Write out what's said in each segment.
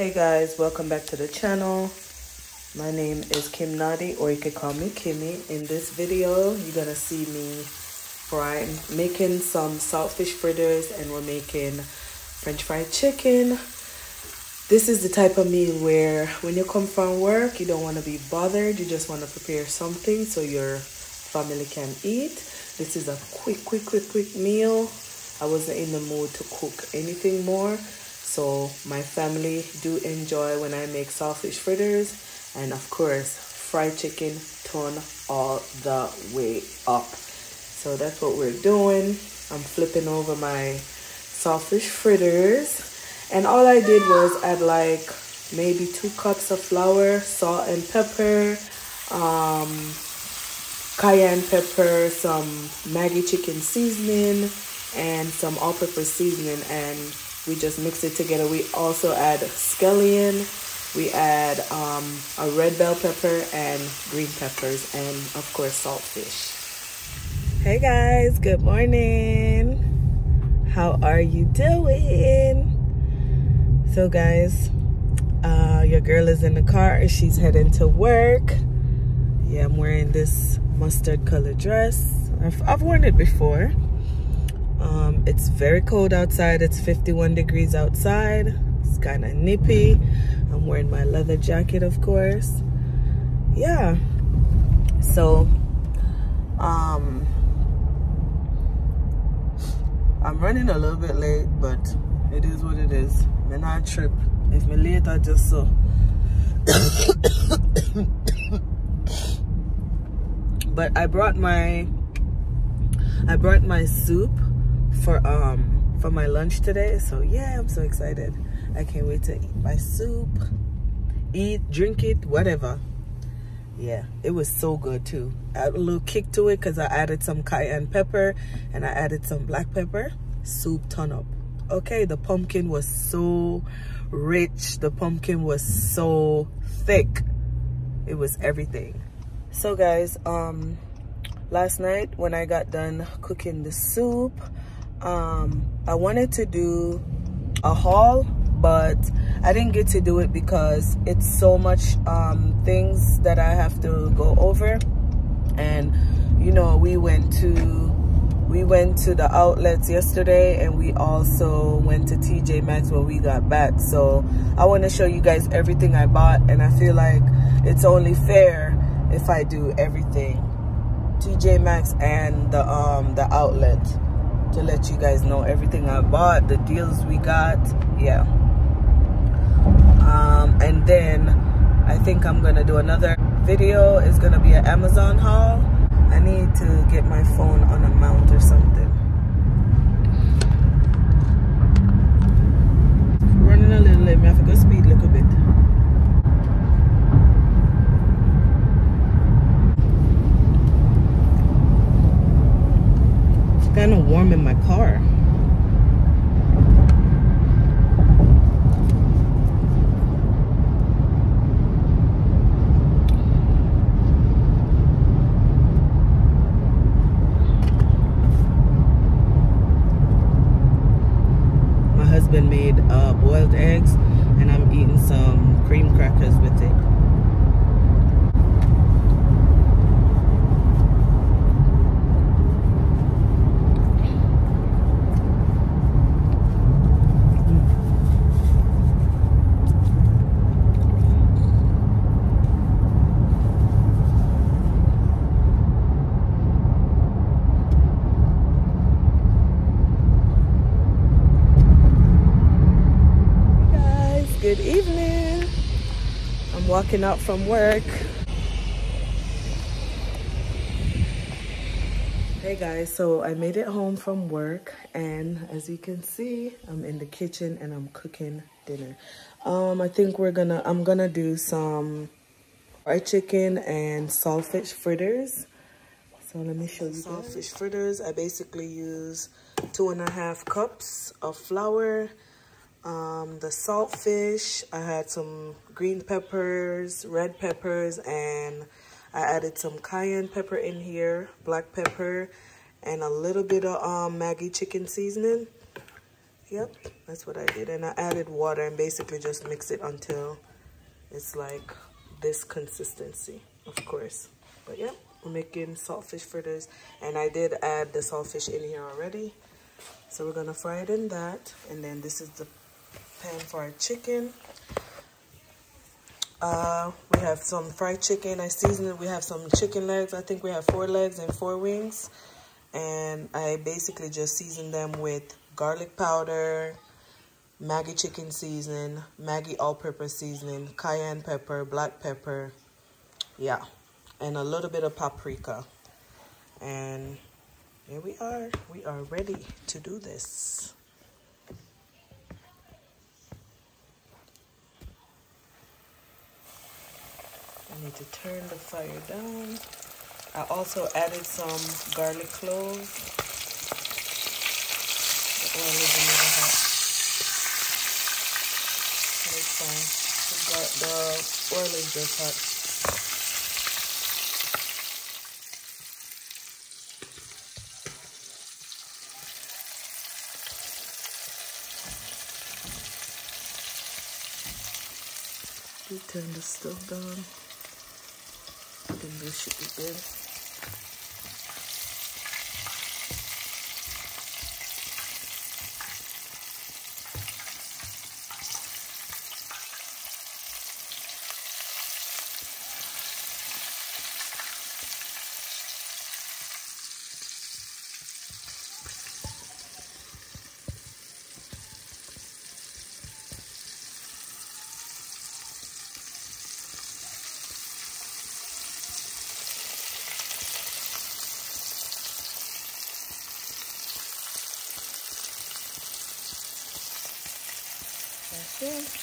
Hey guys, welcome back to the channel. My name is Kim Nnadi, or you could call me Kimmy. In this video, you're gonna see me frying, making some saltfish fritters, and we're making French fried chicken. This is the type of meal where when you come from work, you don't want to be bothered. You just want to prepare something so your family can eat. This is a quick, quick, quick, quick meal. I wasn't in the mood to cook anything more. So my family do enjoy when I make saltfish fritters and of course fried chicken turn all the way up. So that's what we're doing. I'm flipping over my saltfish fritters and all I did was add like maybe two cups of flour, salt and pepper, um, cayenne pepper, some Maggi chicken seasoning, and some all-purpose seasoning and we just mix it together. We also add scallion, we add um, a red bell pepper and green peppers, and of course saltfish. Hey guys, good morning. How are you doing? So guys, uh, your girl is in the car. She's heading to work. Yeah, I'm wearing this mustard color dress. I've, I've worn it before. Um, it's very cold outside. It's 51 degrees outside. It's kind of nippy. I'm wearing my leather jacket, of course. Yeah. So, um, I'm running a little bit late, but it is what it is. Me not trip. If me late, I just so. but I brought my I brought my soup for um for my lunch today. So yeah, I'm so excited. I can't wait to eat my soup, eat, drink it, whatever. Yeah, it was so good too. Had a little kick to it because I added some cayenne pepper and I added some black pepper. Soup ton up. Okay, the pumpkin was so rich. The pumpkin was so thick. It was everything. So guys, um, last night when I got done cooking the soup, um, I wanted to do a haul, but I didn't get to do it because it's so much um, things that I have to go over. And, you know, we went to we went to the outlets yesterday and we also went to TJ Maxx when we got back. So I want to show you guys everything I bought and I feel like it's only fair if I do everything. TJ Maxx and the um the outlet to let you guys know everything I bought, the deals we got, yeah. Um, and then I think I'm gonna do another video. It's gonna be an Amazon haul. I need to get my phone on a mount or something. Running a little late, I have to go speed a little bit. It's kind of warm in my car. My husband made uh, boiled eggs and I'm eating some cream crackers with it. guys good evening i'm walking out from work. Hey guys so i made it home from work and as you can see i'm in the kitchen and i'm cooking dinner. Um i think we're gonna i'm gonna do some fried chicken and saltfish fritters. So let me show you saltfish fritters i basically use two and a half cups of flour um, the saltfish. I had some green peppers, red peppers, and I added some cayenne pepper in here, black pepper, and a little bit of um, Maggi chicken seasoning. yep, that's what I did. And I added water and basically just mix it until it's like this consistency, of course. But yep, we're making saltfish fritters. And I did add the saltfish in here already. So we're gonna fry it in that. And then this is the pan for our chicken. Uh, we have some fried chicken. I seasoned it. We have some chicken legs. I think we have four legs and four wings. And I basically just seasoned them with garlic powder, Maggi chicken seasoning, Maggi all-purpose seasoning, cayenne pepper, black pepper. Yeah. And a little bit of paprika. And here we are. We are ready to do this. Need to turn the fire down. I also added some garlic cloves. The oil is a little hot. It's fine. The, the oil is just hot. turn the stove down then this should be good. That's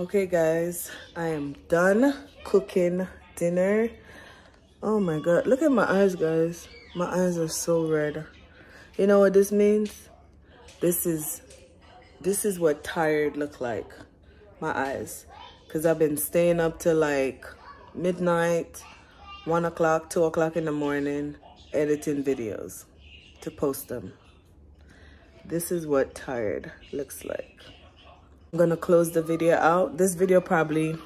Okay, guys, I am done cooking dinner. Oh my God, look at my eyes, guys. My eyes are so red. You know what this means? This is, this is what tired look like, my eyes. Cause I've been staying up till like midnight, one o'clock, two o'clock in the morning, editing videos to post them. This is what tired looks like. I'm gonna close the video out. This video probably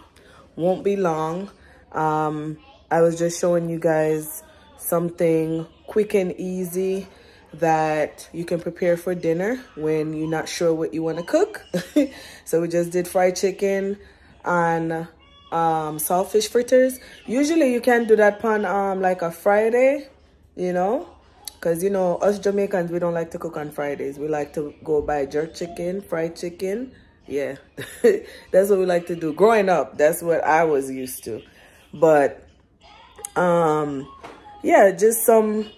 won't be long. Um, I was just showing you guys something quick and easy that you can prepare for dinner when you're not sure what you want to cook. so we just did fried chicken and um, saltfish fritters. Usually you can do that on um, like a Friday, you know, because, you know, us Jamaicans, we don't like to cook on Fridays. We like to go buy jerk chicken, fried chicken. Yeah, that's what we like to do. Growing up, that's what I was used to. But, um, yeah, just some,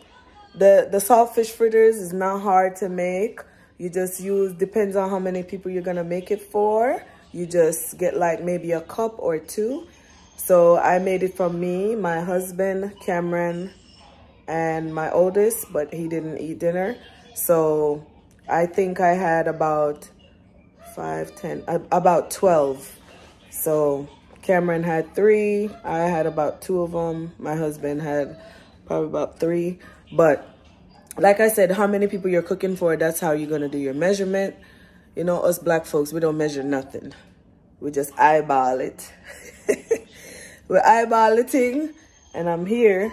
the, the saltfish fritters is not hard to make. You just use, depends on how many people you're going to make it for. You just get like maybe a cup or two. So I made it for me, my husband, Cameron, and my oldest, but he didn't eat dinner. So I think I had about five, ten, uh, about 12. So Cameron had three. I had about two of them. My husband had probably about three. But like I said, how many people you're cooking for, that's how you're going to do your measurement. You know, us black folks, we don't measure nothing. We just eyeball it. we eyeball. And I'm here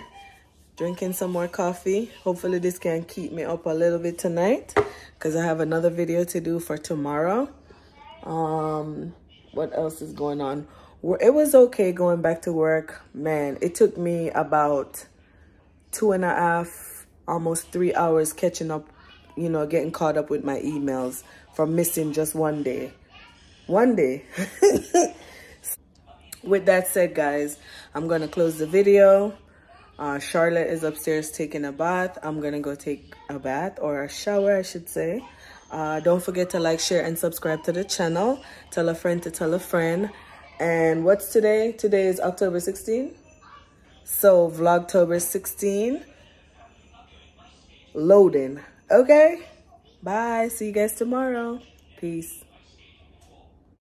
drinking some more coffee. Hopefully this can keep me up a little bit tonight because I have another video to do for tomorrow. Um, what else is going on? It was okay going back to work. Man, it took me about two and a half, almost three hours catching up, you know, getting caught up with my emails from missing just one day. One day. with that said, guys, I'm going to close the video. Uh, Charlotte is upstairs taking a bath. I'm going to go take a bath or a shower, I should say. Uh, don't forget to like, share, and subscribe to the channel. Tell a friend to tell a friend. And what's today? Today is October 16. So Vlogtober 16. Loading. Okay? Bye. See you guys tomorrow. Peace.